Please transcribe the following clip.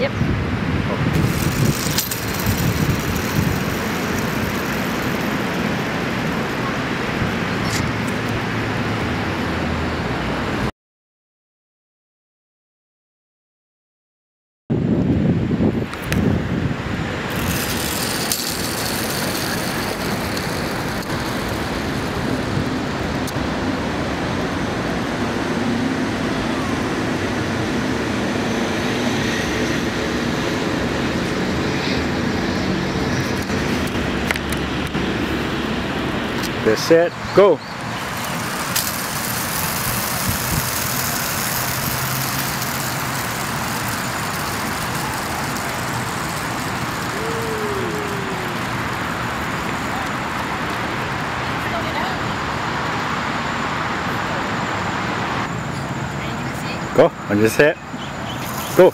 Yep. Get set, go. Go, on your set. Go.